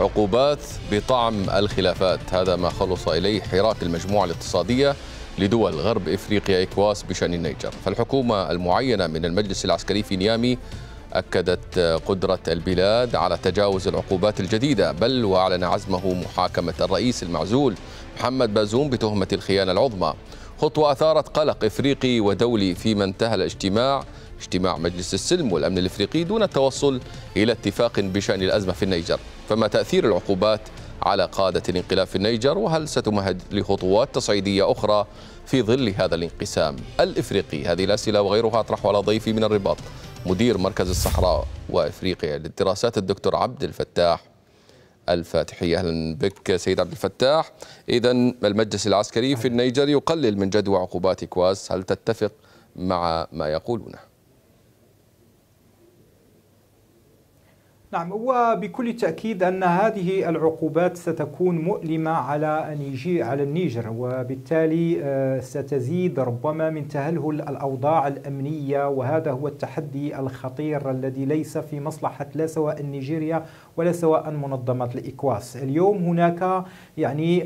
عقوبات بطعم الخلافات. هذا ما خلص إليه حراك المجموعة الاقتصادية لدول غرب إفريقيا إكواس بشأن النيجر. فالحكومة المعينة من المجلس العسكري في نيامي أكدت قدرة البلاد على تجاوز العقوبات الجديدة بل وأعلن عزمه محاكمة الرئيس المعزول محمد بازوم بتهمة الخيانة العظمى. خطوة أثارت قلق إفريقي ودولي فيما انتهى الاجتماع اجتماع مجلس السلم والأمن الإفريقي دون التوصل إلى اتفاق بشأن الأزمة في النيجر. فما تأثير العقوبات على قادة الانقلاب في النيجر وهل ستمهد لخطوات تصعيدية أخرى في ظل هذا الانقسام الإفريقي؟ هذه الأسئلة وغيرها أطرح على ضيفي من الرباط مدير مركز الصحراء وإفريقيا للدراسات الدكتور عبد الفتاح الفاتحي. أهلا بك سيد عبد الفتاح. اذا المجلس العسكري في النيجر يقلل من جدوى عقوبات إكواس. هل تتفق مع ما يقولونه نعم وبكل تأكيد أن هذه العقوبات ستكون مؤلمة على على النيجر وبالتالي ستزيد ربما من تهلهل الأوضاع الأمنية وهذا هو التحدي الخطير الذي ليس في مصلحة لا سواء نيجيريا ولا سواء منظمة الإكواس. اليوم هناك يعني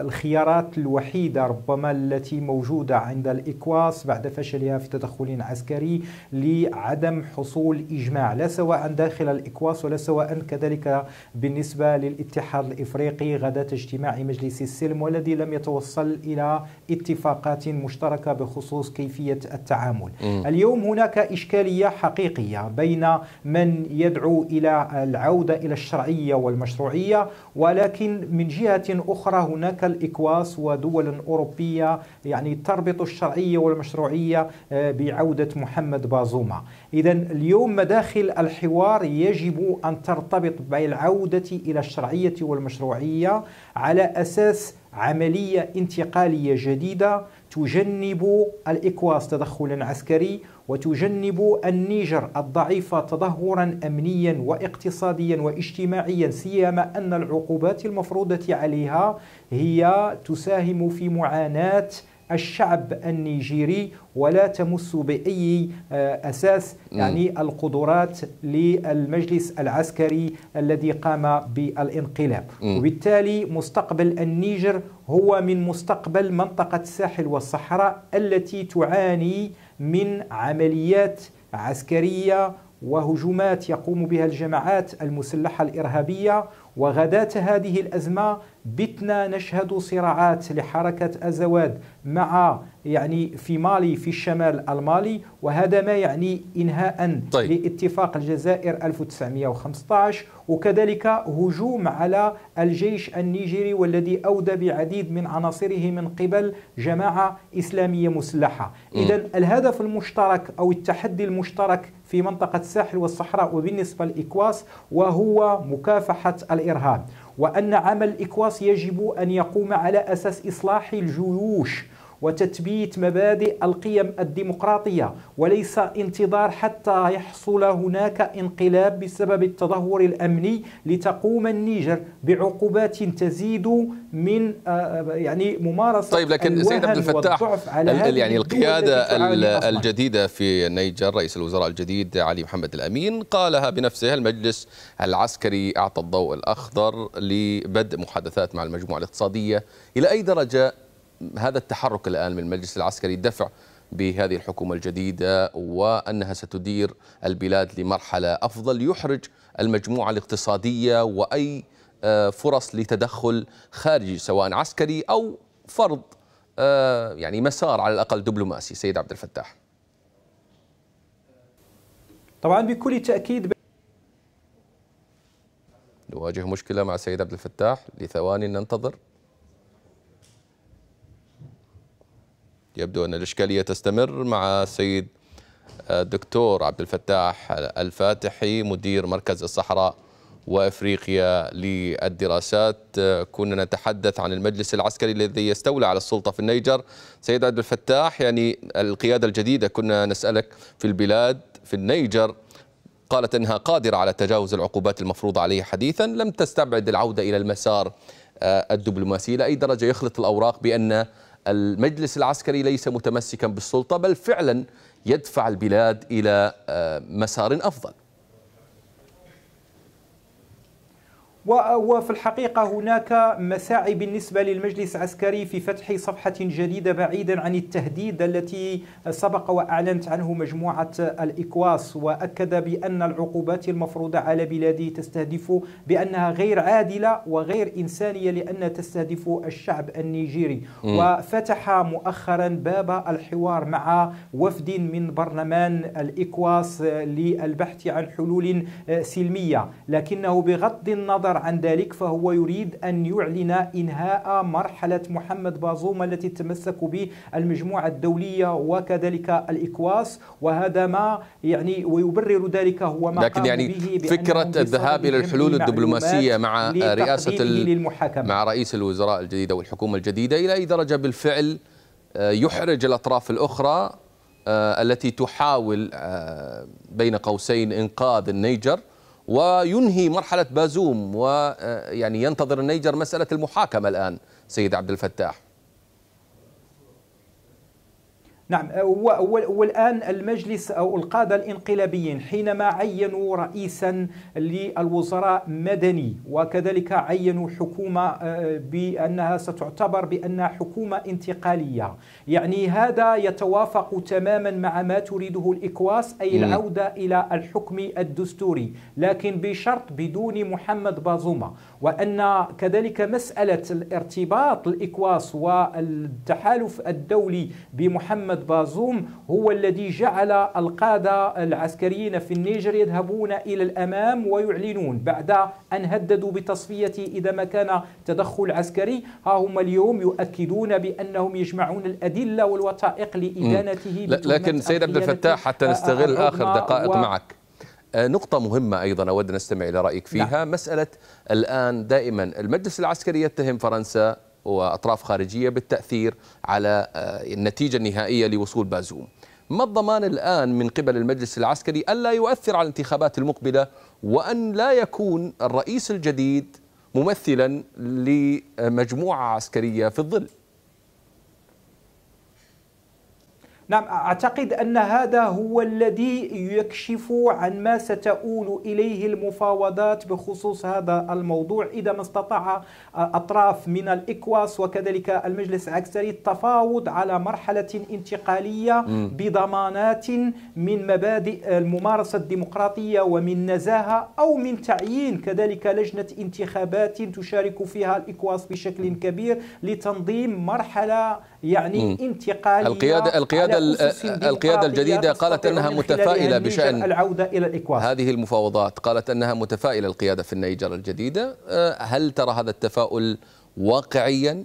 الخيارات الوحيدة ربما التي موجودة عند الإكواس بعد فشلها في تدخل عسكري لعدم حصول إجماع لا سواء داخل الإكواس ولا سواء كذلك بالنسبة للاتحاد الإفريقي غداة اجتماع مجلس السلم والذي لم يتوصل إلى اتفاقات مشتركة بخصوص كيفية التعامل م. اليوم هناك إشكالية حقيقية بين من يدعو إلى العودة إلى الشرعية والمشروعية ولكن من جهة أخرى هناك الإكواس ودول أوروبية يعني تربط الشرعية والمشروعية بعودة محمد بازوما إذا اليوم مداخل الحوار يجب أن ترتبط بالعودة إلى الشرعية والمشروعية على أساس عملية انتقالية جديدة تجنب الإكواس تدخلا عسكري وتجنب النيجر الضعيفة تدهورا أمنيا واقتصاديا واجتماعيا سيما أن العقوبات المفروضة عليها هي تساهم في معاناة الشعب النيجيري ولا تمس بأي أساس يعني القدرات للمجلس العسكري الذي قام بالانقلاب. وبالتالي مستقبل النيجر هو من مستقبل منطقة الساحل والصحراء التي تعاني من عمليات عسكرية وهجومات يقوم بها الجماعات المسلحة الإرهابية وغداة هذه الأزمة بتنا نشهد صراعات لحركة أزواد مع يعني في مالي في الشمال المالي وهذا ما يعني إنهاء طيب. لاتفاق الجزائر 1915 وكذلك هجوم على الجيش النيجيري والذي أودى بعديد من عناصره من قبل جماعة إسلامية مسلحة. إذا الهدف المشترك أو التحدي المشترك في منطقة الساحل والصحراء وبالنسبة للإكواس وهو مكافحة الإرهاب وأن عمل الإكواس يجب أن يقوم على أساس إصلاح الجيوش وتثبيت مبادئ القيم الديمقراطية وليس انتظار حتى يحصل هناك انقلاب بسبب التدهور الأمني لتقوم النيجر بعقوبات تزيد من يعني ممارسة طيب لكن سيد عبد الفتاح يعني القيادة الجديدة في النيجر رئيس الوزراء الجديد علي محمد الأمين قالها بنفسه المجلس العسكري أعطى الضوء الأخضر لبدء محادثات مع المجموعة الاقتصادية إلى أي درجة هذا التحرك الآن من المجلس العسكري دفع بهذه الحكومة الجديدة وأنها ستدير البلاد لمرحلة أفضل. يحرج المجموعة الاقتصادية وأي فرص لتدخل خارجي سواء عسكري أو فرض يعني مسار على الأقل دبلوماسي. سيد عبد الفتاح. طبعا بكل تأكيد نواجه مشكلة مع سيد عبد الفتاح. لثواني ننتظر. يبدو أن الإشكالية تستمر مع السيد الدكتور عبد الفتاح الفاتحي مدير مركز الصحراء وإفريقيا للدراسات. كنا نتحدث عن المجلس العسكري الذي يستولى على السلطة في النيجر. سيد عبد الفتاح يعني القيادة الجديدة كنا نسألك في البلاد في النيجر قالت إنها قادرة على تجاوز العقوبات المفروضة عليها حديثا. لم تستبعد العودة إلى المسار الدبلوماسي. إلى اي درجة يخلط الأوراق بأن المجلس العسكري ليس متمسكا بالسلطة بل فعلا يدفع البلاد إلى مسار أفضل. وفي الحقيقة هناك مساعي بالنسبة للمجلس العسكري في فتح صفحة جديدة بعيدا عن التهديد التي سبق وأعلنت عنه مجموعة الإكواس وأكد بأن العقوبات المفروضة على بلاده تستهدف بأنها غير عادلة وغير إنسانية لأنها تستهدف الشعب النيجيري م. وفتح مؤخرا باب الحوار مع وفد من برلمان الإكواس للبحث عن حلول سلمية لكنه بغض النظر عن ذلك فهو يريد أن يعلن إنهاء مرحلة محمد بازوم التي تمسك به المجموعة الدولية وكذلك الإكواس. وهذا ما يعني ويبرر ذلك هو ما لكن يعني به فكرة الذهاب إلى الحلول الدبلوماسية مع رئاسة مع رئيس الوزراء الجديدة والحكومة الجديدة إلى أي درجة بالفعل آه، يحرج الأطراف الأخرى آه، التي تحاول آه، بين قوسين إنقاذ النيجر. وينهي مرحلة بازوم ويعني ينتظر النيجر مسألة المحاكمة الآن سيد عبد الفتاح. نعم والآن المجلس أو القادة الانقلابيين حينما عينوا رئيسا للوزراء مدني وكذلك عينوا حكومة آه، بأنها ستعتبر بأنها حكومة انتقالية. يعني هذا يتوافق تماما مع ما تريده الإكواس أي العودة إلى الحكم الدستوري. لكن بشرط بدون محمد بازوما وأن كذلك مسألة الارتباط الإكواس والتحالف الدولي بمحمد محمد بازوم هو الذي جعل القادة العسكريين في النيجر يذهبون إلى الأمام ويعلنون بعد أن هددوا بتصفيته إذا ما كان تدخل عسكري. ها هم اليوم يؤكدون بأنهم يجمعون الأدلة والوثائق لإدانته لكن سيد عبد الفتاح حتى نستغل آخر دقائق و... معك. آه، نقطة مهمة أيضا أود نستمع إلى رأيك فيها. نعم. مسألة الآن دائما المجلس العسكري يتهم فرنسا وأطراف خارجية بالتأثير على آه، النتيجة النهائية لوصول بازوم. ما الضمان الآن من قبل المجلس العسكري ألا يؤثر على الانتخابات المقبلة وأن لا يكون الرئيس الجديد ممثلا لمجموعة عسكرية في الظل؟ نعم أعتقد أن هذا هو الذي يكشف عن ما ستؤول إليه المفاوضات بخصوص هذا الموضوع. إذا ما استطاع أطراف من الإكواس وكذلك المجلس العسكري التفاوض على مرحلة انتقالية بضمانات من مبادئ الممارسة الديمقراطية ومن نزاهة أو من تعيين كذلك لجنة انتخابات تشارك فيها الإكواس بشكل كبير لتنظيم مرحلة يعني انتقالية القيادة القيادة القيادة الجديدة قالت أنها متفائلة بشأن العودة إلى الإكواس هذه المفاوضات. قالت أنها متفائلة القيادة في النيجر الجديدة. أه، هل ترى هذا التفاؤل واقعيا؟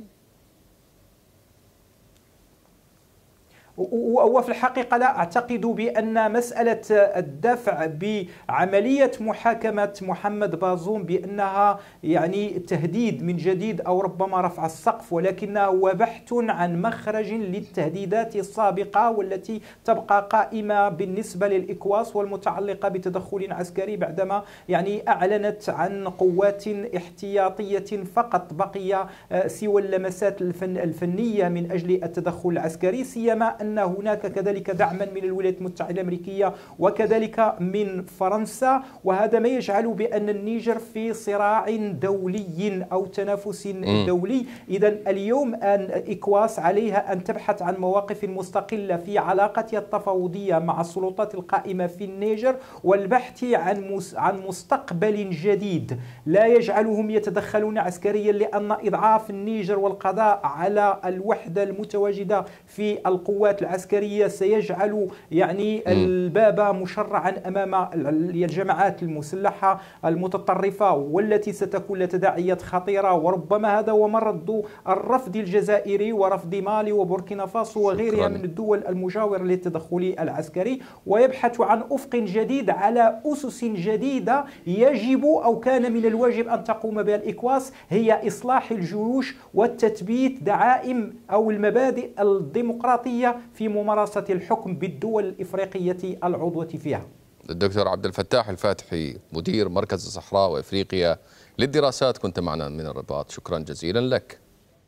وفي الحقيقة لا أعتقد بأن مسألة الدفع بعملية محاكمة محمد بازوم بأنها يعني تهديد من جديد أو ربما رفع السقف ولكنها هو بحث عن مخرج للتهديدات السابقة والتي تبقى قائمة بالنسبة للإكواس والمتعلقة بتدخل عسكري بعدما يعني أعلنت عن قوات احتياطية فقط بقي آه، سوى اللمسات الفنية من أجل التدخل العسكري سيما أن هناك كذلك دعما من الولايات المتحدة الأمريكية وكذلك من فرنسا وهذا ما يجعل بأن النيجر في صراع دولي أو تنافس دولي. إذا اليوم أن إكواس عليها أن تبحث عن مواقف مستقلة في علاقتها التفاوضية مع السلطات القائمة في النيجر والبحث عن عن مستقبل جديد. لا يجعلهم يتدخلون عسكريا لأن إضعاف النيجر والقضاء على الوحدة المتواجدة في القوات القوات العسكرية سيجعل يعني الباب مشرعا أمام الجماعات المسلحة المتطرفة والتي ستكون لتداعيات خطيرة. وربما هذا هو مرد الرفض الجزائري ورفض مالي وبوركينا فاسو وغيرها من الدول المجاورة للتدخل العسكري. ويبحث عن أفق جديد على أسس جديدة يجب أو كان من الواجب أن تقوم بها الإكواس هي إصلاح الجيوش والتثبيت دعائم أو المبادئ الديمقراطية في ممارسة الحكم بالدول الإفريقية العضوة فيها. الدكتور عبد الفتاح الفاتحي مدير مركز الصحراء وإفريقيا للدراسات كنت معنا من الرباط. شكرا جزيلا لك.